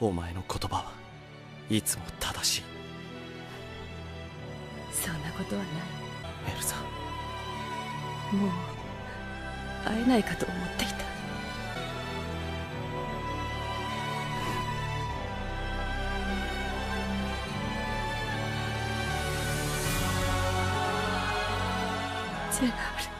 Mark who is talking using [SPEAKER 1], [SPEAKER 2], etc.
[SPEAKER 1] お前の言葉はいつも正しい。
[SPEAKER 2] そんなことはない。
[SPEAKER 1] エルサ。
[SPEAKER 2] もう会えないかと思っていた。在哪